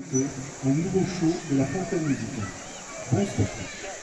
un nouveau show de la fontaine musicale. Bon.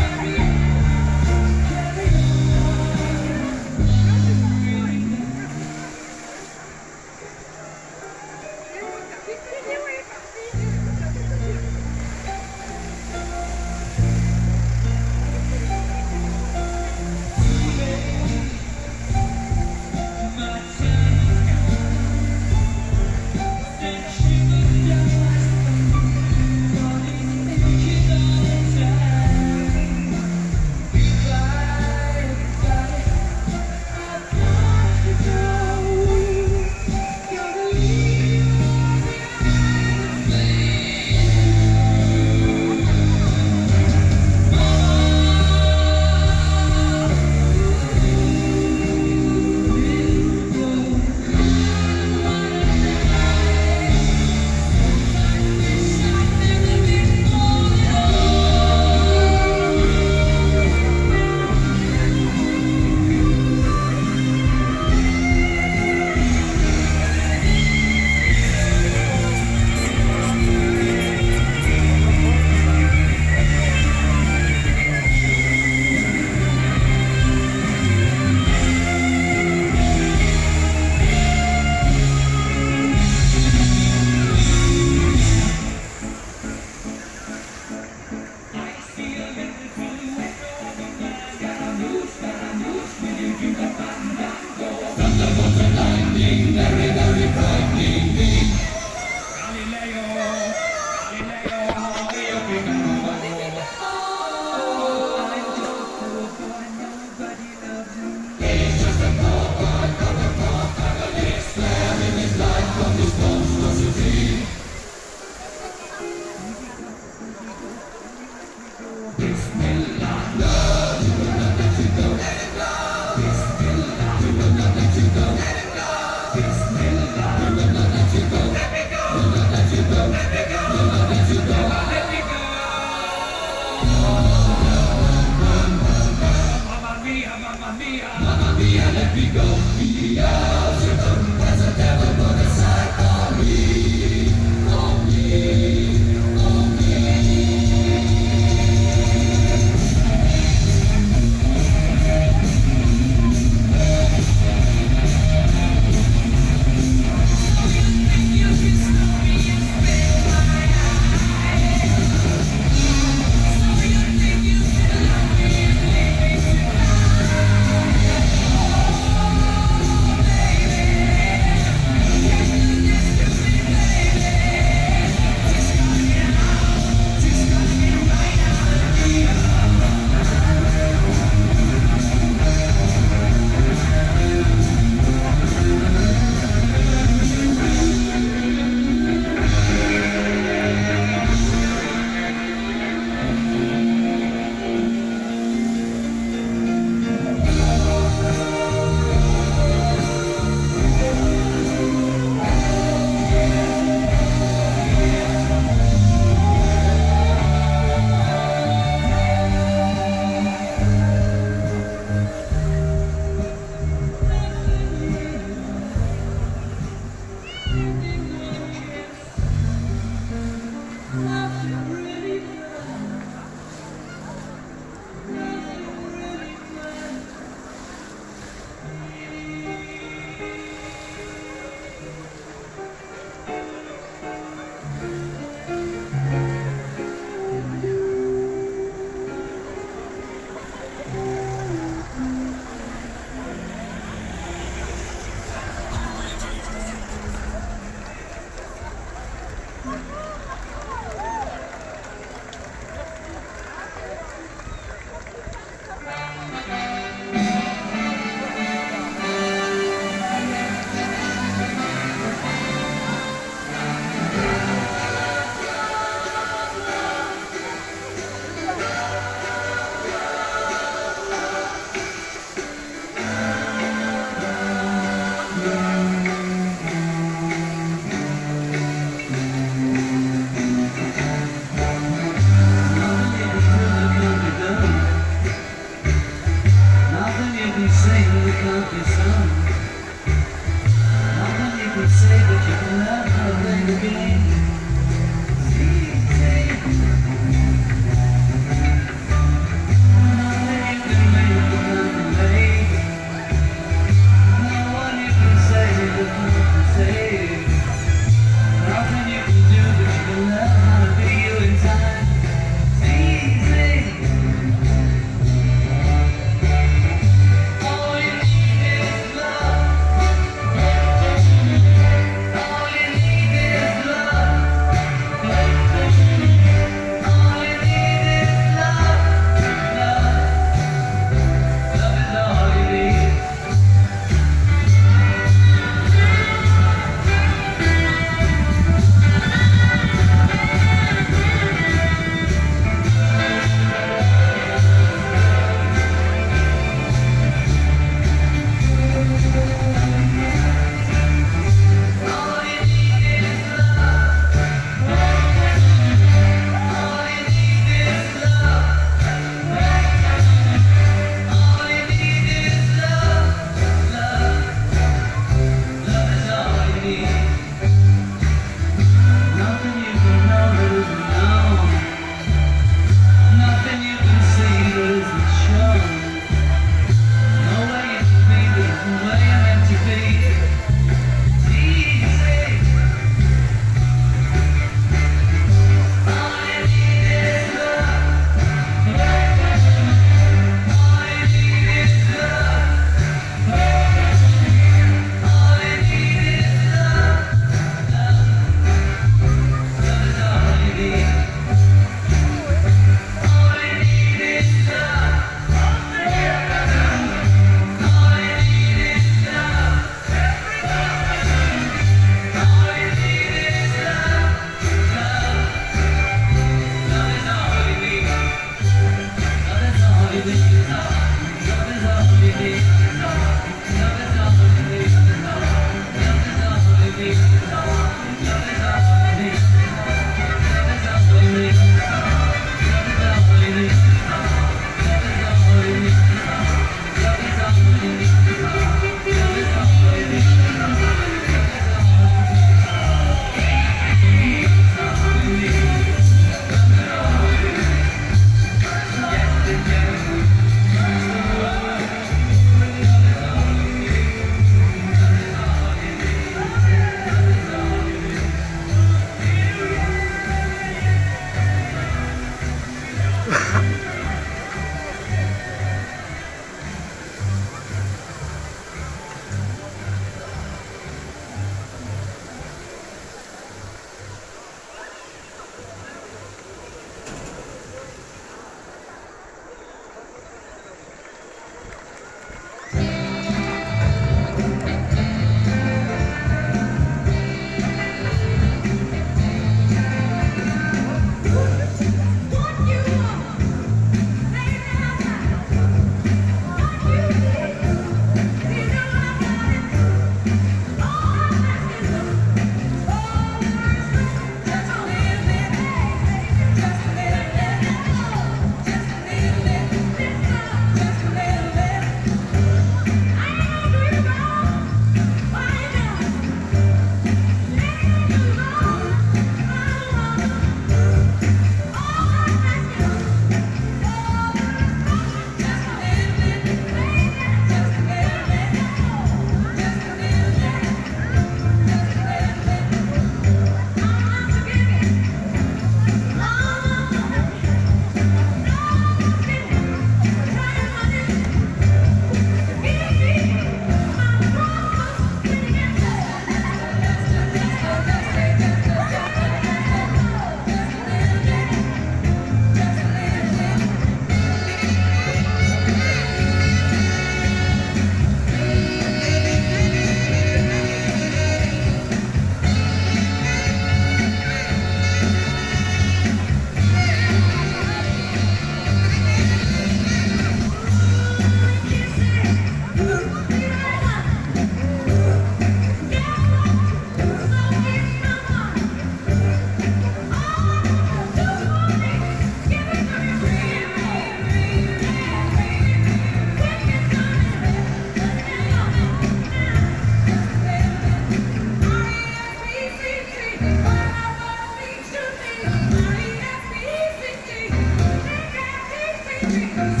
Gracias.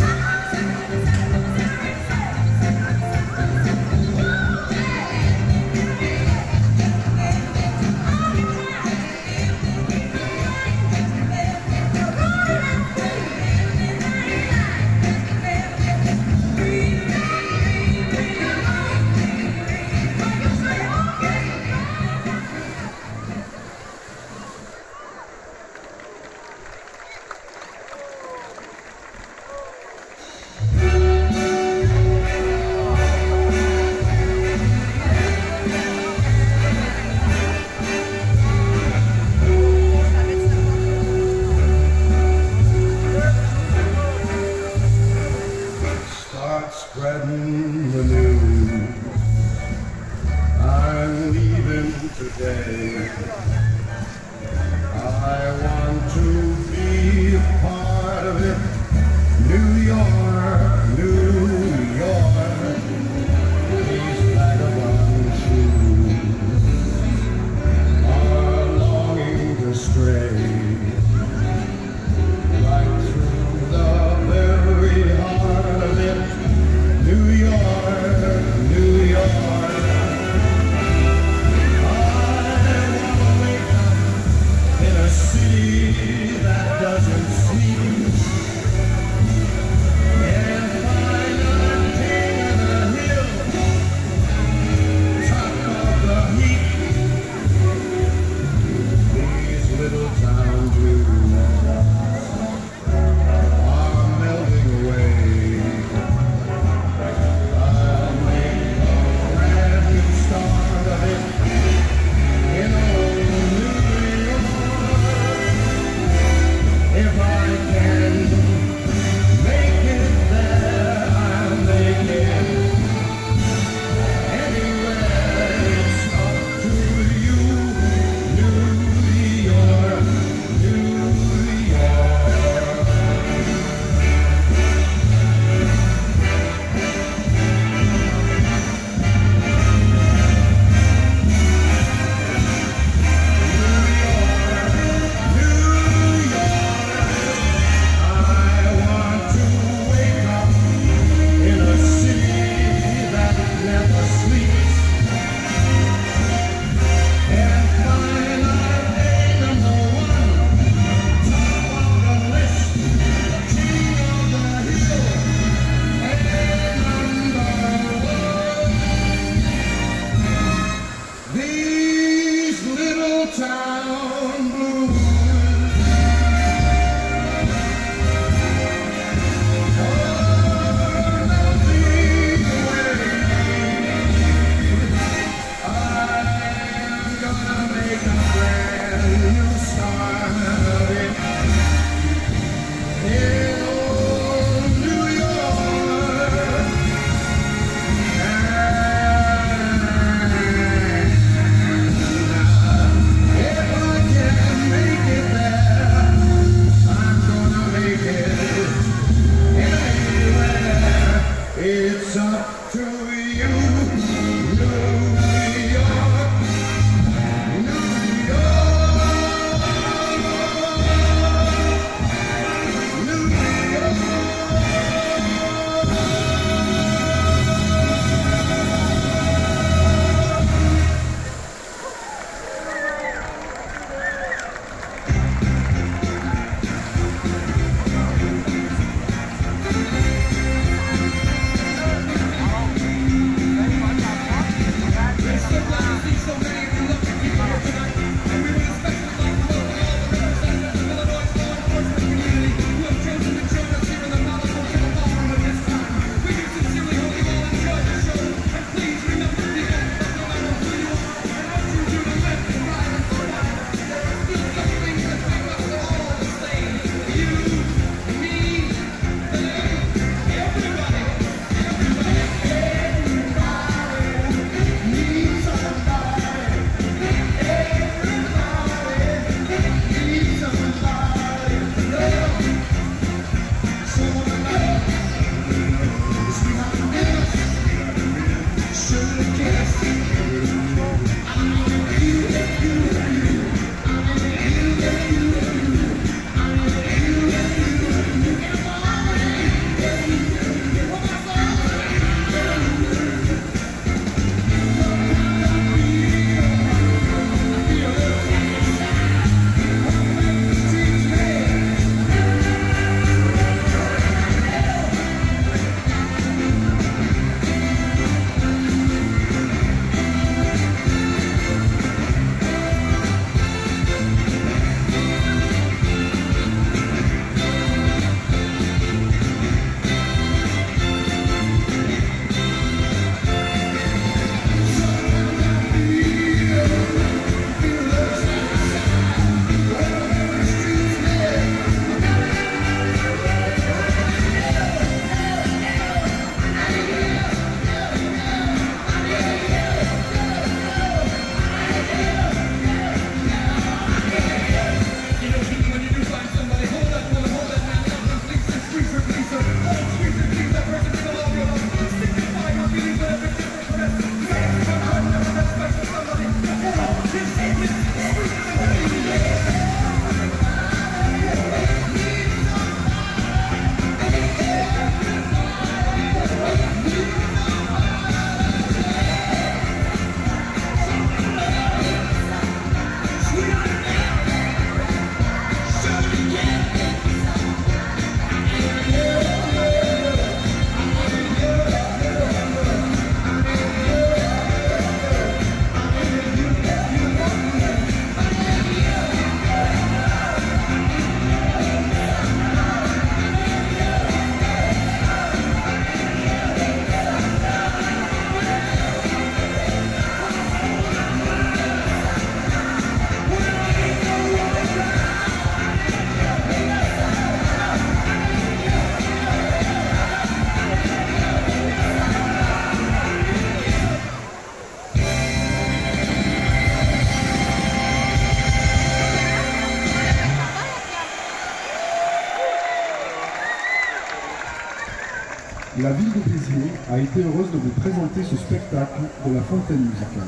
A été heureuse de vous présenter ce spectacle de la fontaine musicale.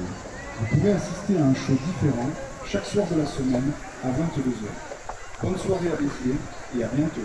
Vous pouvez assister à un show différent chaque soir de la semaine à 22h. Bonne soirée à Béziers et à bientôt.